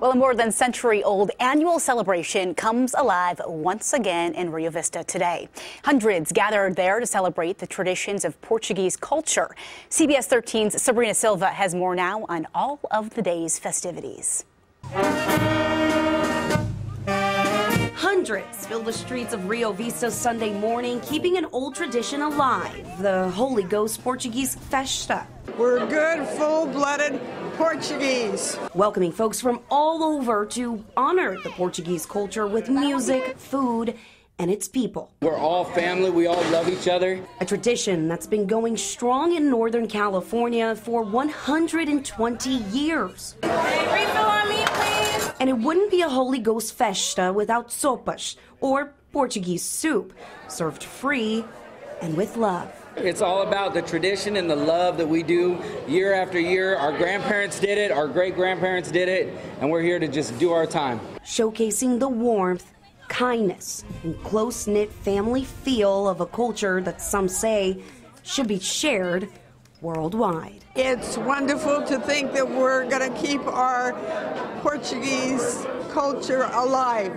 Well, a more than century old annual celebration comes alive once again in Rio Vista today. Hundreds gathered there to celebrate the traditions of Portuguese culture. CBS 13's Sabrina Silva has more now on all of the day's festivities. Hundreds fill the streets of Rio Vista Sunday morning, keeping an old tradition alive the Holy Ghost Portuguese Festa. We're good, full blooded Portuguese. Welcoming folks from all over to honor the Portuguese culture with music, food, and its people. We're all family, we all love each other. A tradition that's been going strong in Northern California for 120 years. And it wouldn't be a Holy Ghost festa without sopas, or Portuguese soup, served free and with love. It's all about the tradition and the love that we do year after year. Our grandparents did it, our great grandparents did it, and we're here to just do our time. Showcasing the warmth, kindness, and close knit family feel of a culture that some say should be shared worldwide. It's wonderful to think that we're going to keep our Portuguese culture alive.